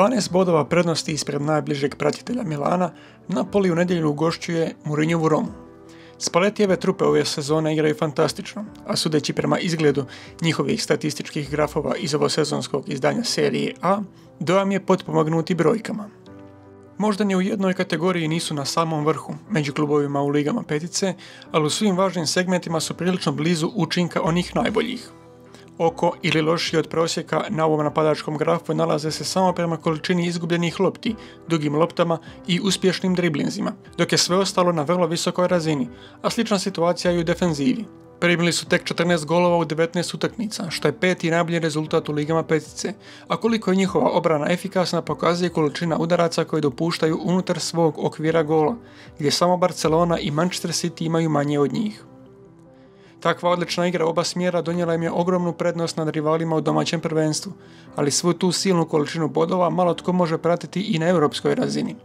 12 bodova prednosti ispred najbližeg pratitelja Milana, Napoli u nedjelju ugošćuje Mourinhovu Romu. Spaletijeve trupe ove sezone igraju fantastično, a sudeći prema izgledu njihovih statističkih grafova iz ovosezonskog izdanja serije A, dojam je potpomagnuti brojkama. Možda ni u jednoj kategoriji nisu na samom vrhu, među klubovima u ligama petice, ali u svim važnim segmentima su prilično blizu učinka onih najboljih oko ili lošiji od prosjeka na ovom napadačkom grafu nalaze se samo prema količini izgubljenih lopti, dugim loptama i uspješnim driblinzima, dok je sve ostalo na vrlo visokoj razini, a slična situacija i u defenzivi. Primili su tek 14 golova u 19 utakmica, što je peti najbolji rezultat u ligama petice, a koliko je njihova obrana efikasna pokazuje količina udaraca koji dopuštaju unutar svog okvira gola, gdje samo Barcelona i Manchester City imaju manje od njih. Takva odlična igra oba smjera donijela im je ogromnu prednost nad rivalima u domaćem prvenstvu, ali svu tu silnu količinu bodova malo tko može pratiti i na europskoj razini.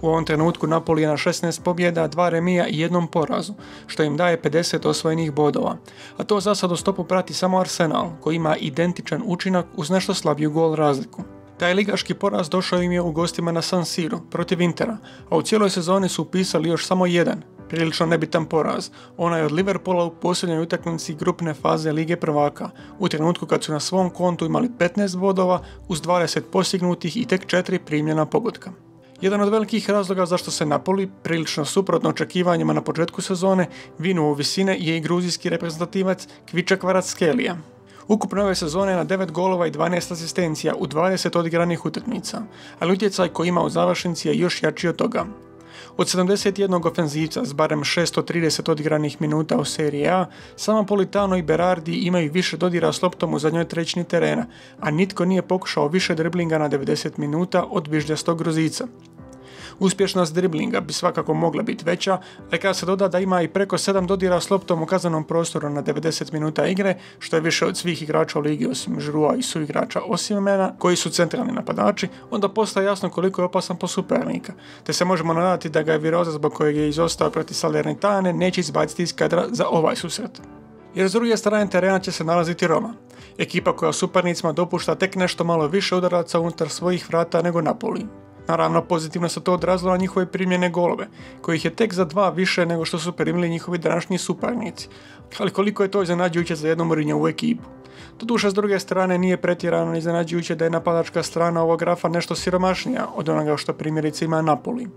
U ovom trenutku Napoli je na 16 pobjeda, dva remija i jednom porazu, što im daje 50 osvojenih bodova. A to za sad u stopu prati samo Arsenal, koji ima identičan učinak uz nešto slabiju gol razliku. Taj ligaški poraz došao im je u gostima na San Siro protiv Intera, a u cijeloj sezoni su upisali još samo jedan, prilično nebitan poraz. Ona je od Liverpoola u posljednjoj utakmici grupne faze Lige prvaka, u trenutku kad su na svom kontu imali 15 bodova uz 20 postignutih i tek 4 primljena pogotka. Jedan od velikih razloga zašto se Napoli, prilično suprotno očekivanjima na početku sezone, vinu u visine je i gruzijski reprezentativac Kviča Kvaratskhelija. Ukupno ove sezone na 9 golova i 12 asistencija u 20 odigranih utakmica, ali utjecaj koji ima u završnici je još jači od toga. Od 71 ofenzivca s barem 630 odigranih minuta u seriji A, samo Politano i Berardi imaju više dodira s loptom u zadnjoj trećini terena, a nitko nije pokušao više driblinga na 90 minuta od viždjastog grozica. Uspješnost driblinga bi svakako mogla biti veća, ali kada se doda da ima i preko 7 dodira s loptom u kazanom prostoru na 90 minuta igre, što je više od svih igrača u ligi osim Žrua i su igrača Osimena, koji su centralni napadači, onda postaje jasno koliko je opasan po supernika, te se možemo nadati da ga je viroza zbog kojeg je izostao protiv Salernitane neće izbaciti iz kadra za ovaj susret. Jer s druge strane terena će se nalaziti Roma, ekipa koja suparnicima dopušta tek nešto malo više udaraca unutar svojih vrata nego Napoli. Naravno, pozitivno se to odrazilo na njihove primljene golove, kojih je tek za dva više nego što su primili njihovi današnji suparnici. Ali koliko je to iznenađujuće za jednu u ekipu. Doduše, s druge strane, nije pretjerano iznenađujuće da je napadačka strana ovog grafa nešto siromašnija od onoga što primjerice ima Napoli.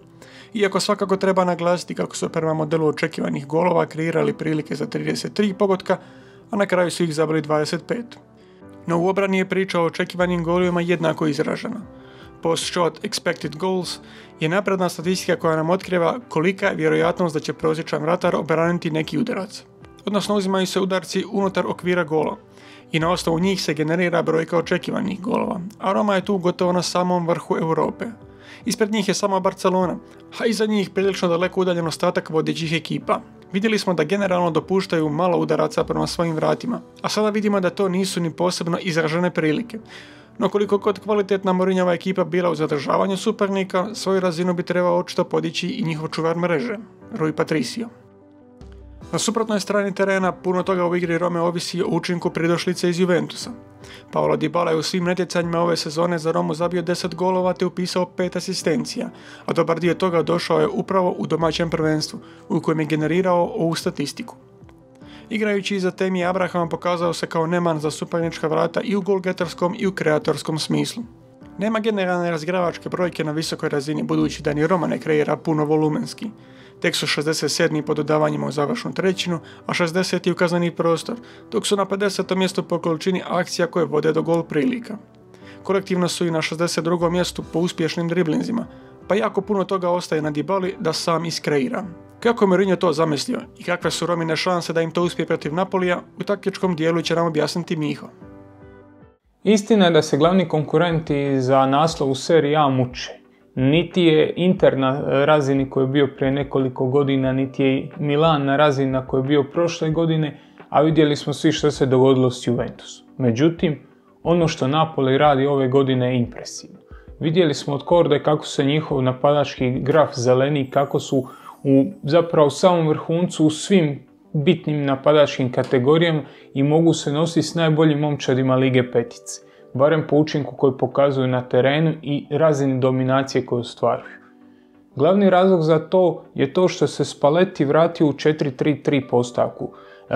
Iako svakako treba naglasiti kako su prema modelu očekivanih golova kreirali prilike za 33 pogotka, a na kraju su ih zabili 25. No u obrani je priča o očekivanim golovima jednako izražena post shot expected goals je napredna statistika koja nam otkriva kolika je vjerojatnost da će prosječan vratar obraniti neki udarac. Odnosno uzimaju se udarci unutar okvira gola i na osnovu njih se generira brojka očekivanih golova, a Roma je tu gotovo na samom vrhu Europe. Ispred njih je samo Barcelona, a iza njih prilično daleko udaljen ostatak vodećih ekipa. Vidjeli smo da generalno dopuštaju malo udaraca prema svojim vratima, a sada vidimo da to nisu ni posebno izražene prilike. No koliko kod kvalitetna Morinjava ekipa bila u zadržavanju supernika, svoju razinu bi trebao očito podići i njihov čuvar mreže, Rui Patricio. Na suprotnoj strani terena puno toga u igri Rome ovisi o učinku pridošlice iz Juventusa. Paolo Dybala je u svim natjecanjima ove sezone za Romu zabio 10 golova te upisao 5 asistencija, a dobar dio toga došao je upravo u domaćem prvenstvu, u kojem je generirao ovu statistiku. Igrajući iza Temi Abrahama pokazao se kao neman za suparnička vrata i u golgetarskom i u kreatorskom smislu. Nema generalne razgravačke brojke na visokoj razini budući da ni Roma ne kreira puno volumenski. Tek su 67. po dodavanjima u završnu trećinu, a 60. u kazneni prostor, dok su na 50. mjestu po količini akcija koje vode do gol prilika. Kolektivno su i na 62. mjestu po uspješnim driblinzima, pa jako puno toga ostaje na Dibali da sam iskreira. Kako je Mourinho to zamislio i kakve su Romine šanse da im to uspije protiv Napolija, u taktičkom dijelu će nam objasniti Miho. Istina je da se glavni konkurenti za naslov u seriji A muče. Niti je Inter na razini koji je bio prije nekoliko godina, niti je Milan na razini na kojoj je bio prošle godine, a vidjeli smo svi što se dogodilo s Juventusom. Međutim, ono što Napoli radi ove godine je impresivno. Vidjeli smo od Korde kako se njihov napadački graf zeleni, kako su u zapravo samom vrhuncu u svim bitnim napadačkim kategorijama i mogu se nositi s najboljim momčadima Lige Petice. barem po učinku koji pokazuju na terenu i razini dominacije koju ostvaruju. Glavni razlog za to je to što se Spalletti vratio u 4-3-3 postavku. E,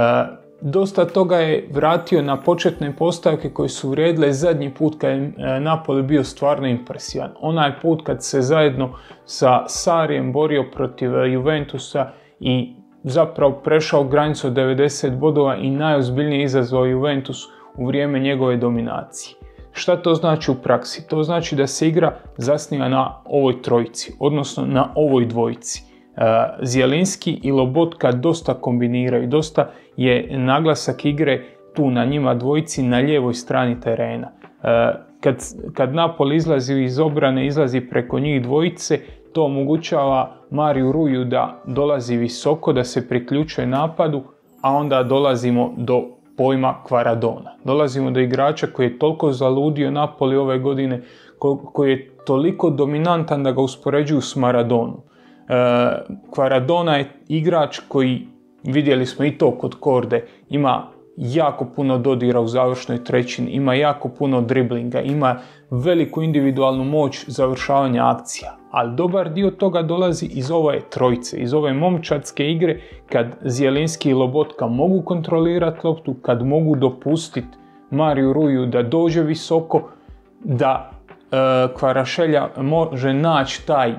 dosta toga je vratio na početne postavke koje su vrijedile zadnji put kad je e, Napoli bio stvarno impresivan. Onaj put kad se zajedno sa Sarijem borio protiv e, Juventusa i zapravo prešao granicu od 90 bodova i najozbiljnije izazvao Juventus u vrijeme njegove dominacije. Šta to znači u praksi? To znači da se igra zasniva na ovoj trojici, odnosno na ovoj dvojici. E, Zjelinski i Lobotka dosta kombiniraju, dosta je naglasak igre tu na njima dvojici na lijevoj strani terena. E, kad, kad Napoli izlazi iz obrane, izlazi preko njih dvojice, to omogućava Mariju Ruju da dolazi visoko, da se priključuje napadu, a onda dolazimo do pojma Kvaradona. Dolazimo do igrača koji je toliko zaludio Napoli ove godine, koji je toliko dominantan da ga uspoređuju s Maradonom. Kvaradona je igrač koji, vidjeli smo i to kod Korde, ima jako puno dodira u završnoj trećini, ima jako puno driblinga, ima veliku individualnu moć završavanja akcija. Ali dobar dio toga dolazi iz ove trojice, iz ove momčadske igre kad Zjelinski i Lobotka mogu kontrolirati loptu, kad mogu dopustiti Mariju Ruju da dođe visoko, da e, Kvarašelja može naći taj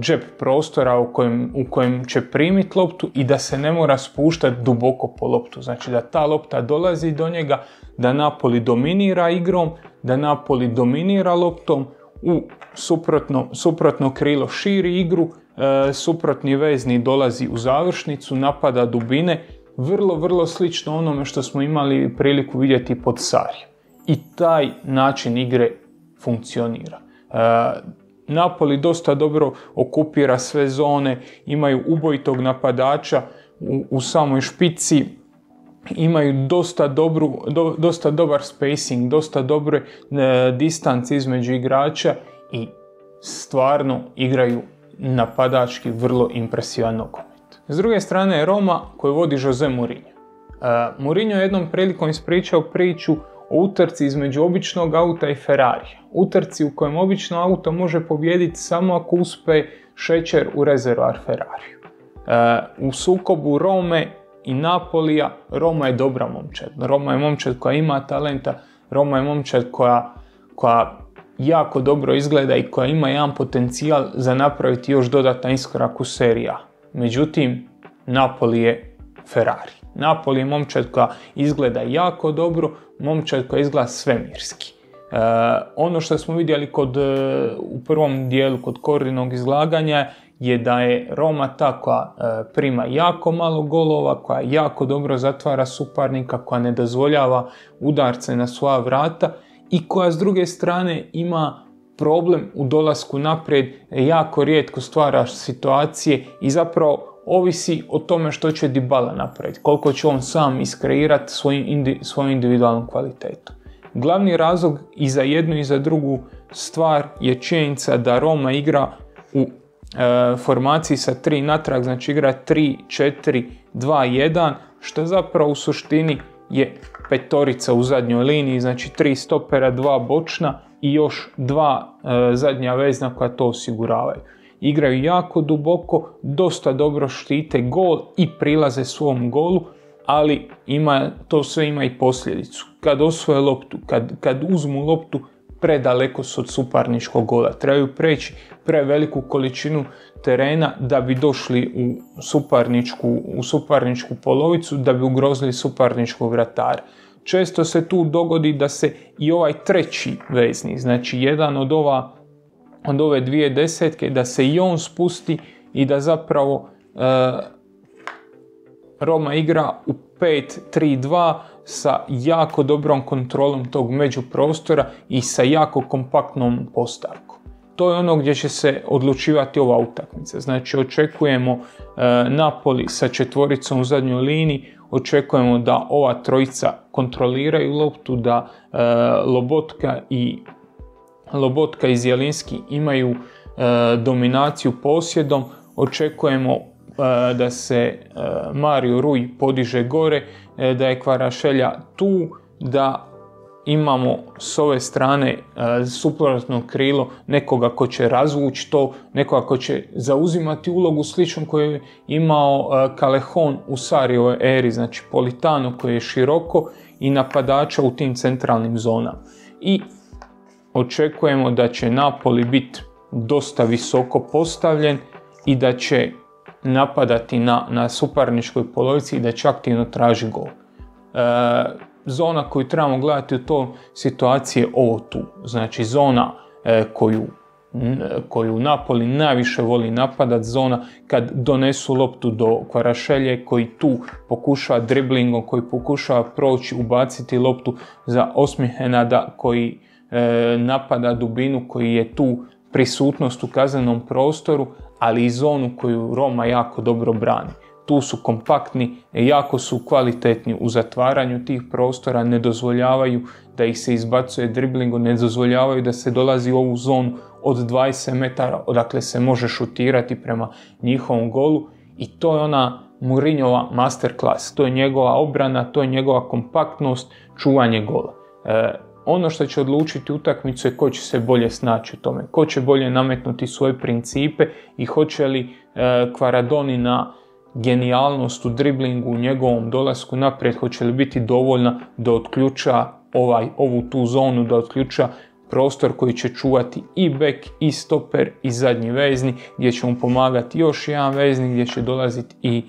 džep prostora u kojem, u kojem će primiti loptu i da se ne mora spuštati duboko po loptu. Znači da ta lopta dolazi do njega, da Napoli dominira igrom, da Napoli dominira loptom, u suprotno, suprotno krilo širi igru, e, suprotni vezni dolazi u završnicu, napada dubine, vrlo, vrlo slično onome što smo imali priliku vidjeti pod Sarijem. I taj način igre funkcionira. E, Napoli dosta dobro okupira sve zone, imaju ubojitog napadača u, u samoj špici, imaju dosta, dobru, dosta dobar spacing, dosta dobre e, distance između igrača i stvarno igraju napadački vrlo impresivan nogomet. S druge strane Roma koju vodi Jose Mourinho. E, Mourinho je jednom prilikom ispričao priču o utrci između običnog auta i Ferrari. Utrci u kojem obično auto može pobijediti samo ako uspe šećer u rezervoar Ferrariju. E, u sukobu Rome i Napolija, Roma je dobra momčad. Roma je momčad koja ima talenta, Roma je momčad koja, koja jako dobro izgleda i koja ima jedan potencijal za napraviti još dodatan iskorak u serija. Međutim, Napoli je Ferrari. Napoli koja izgleda jako dobro, momčad koja izgleda svemirski. E, ono što smo vidjeli kod, e, u prvom dijelu kod Korinog izlaganja je da je Roma ta koja e, prima jako malo golova, koja jako dobro zatvara suparnika, koja ne dozvoljava udarce na svoja vrata i koja s druge strane ima problem u dolasku naprijed, jako rijetko stvara situacije i zapravo ovisi o tome što će Dybala napraviti, koliko će on sam iskreirati svoju individualnu kvalitetu. Glavni razlog i za jednu i za drugu stvar je činjenica da Roma igra u e, formaciji sa tri natrag, znači igra 3, 4, 2, 1, što zapravo u suštini je petorica u zadnjoj liniji, znači tri stopera, dva bočna i još dva e, zadnja vezna koja to osiguravaju igraju jako duboko, dosta dobro štite gol i prilaze svom golu, ali ima, to sve ima i posljedicu. Kad osvoje loptu, kad, kad uzmu loptu, predaleko su od suparničkog gola. Trebaju preći preveliku količinu terena da bi došli u suparničku, u suparničku polovicu, da bi ugrozili suparničkog vratara. Često se tu dogodi da se i ovaj treći vezni, znači jedan od ova od ove dvije desetke, da se i on spusti i da zapravo e, Roma igra u 5-3-2 sa jako dobrom kontrolom tog međuprostora i sa jako kompaktnom postavkom. To je ono gdje će se odlučivati ova utakmica. Znači očekujemo e, Napoli sa četvoricom u zadnjoj liniji, očekujemo da ova trojica kontroliraju loptu, da e, Lobotka i Lobotka i Zjelinski imaju e, dominaciju posjedom, očekujemo e, da se e, Mario Ruj podiže gore, da je Kvarašelja tu, da imamo s ove strane suprotno krilo nekoga ko će razvući to, nekoga ko će zauzimati ulogu sličnu koju je imao Kalehon u Sarijovoj eri, znači Politano koji je široko i napadača u tim centralnim zonama. I očekujemo da će Napoli biti dosta visoko postavljen i da će napadati na, na suparničkoj polovici i da će aktivno traži gol. E, zona koju trebamo gledati u to situacije je ovo tu. Znači zona e, koju koju Napoli najviše voli napadat, zona kad donesu loptu do Kvarašelje koji tu pokušava driblingom, koji pokušava proći, ubaciti loptu za Osmihenada koji napada dubinu, koji je tu prisutnost u kaznenom prostoru, ali i zonu koju Roma jako dobro brani. Tu su kompaktni, jako su kvalitetni u zatvaranju tih prostora, ne dozvoljavaju da ih se izbacuje driblingom, ne dozvoljavaju da se dolazi u ovu zonu od 20 metara odakle se može šutirati prema njihovom golu i to je ona Mourinhova masterclass, to je njegova obrana, to je njegova kompaktnost, čuvanje gola. E, ono što će odlučiti utakmicu je ko će se bolje snaći u tome, ko će bolje nametnuti svoje principe i hoće li e, Kvaradoni na genijalnost u driblingu, u njegovom dolasku naprijed, hoće li biti dovoljna da otključa ovaj, ovu tu zonu, da otključa prostor koji će čuvati i bek i stoper i zadnji vezni gdje će mu pomagati još jedan vezni gdje će dolaziti i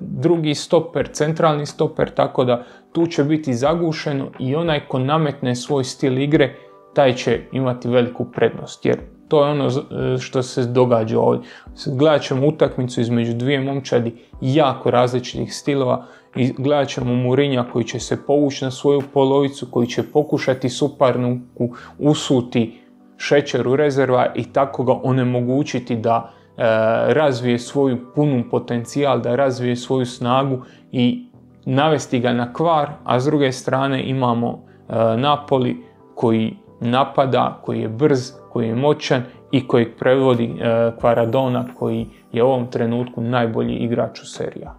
drugi stoper, centralni stoper, tako da tu će biti zagušeno i onaj ko nametne svoj stil igre, taj će imati veliku prednost, jer to je ono e, što se događa ovdje. Gledat ćemo utakmicu između dvije momčadi jako različitih stilova i gledat ćemo Murinja koji će se povući na svoju polovicu, koji će pokušati suparnuku usuti šećer u rezerva i tako ga onemogućiti da e, razvije svoju punu potencijal, da razvije svoju snagu i navesti ga na kvar, a s druge strane imamo e, Napoli koji napada, koji je brz, koji je moćan i koji prevodi e, Kvaradona koji je u ovom trenutku najbolji igrač u serija.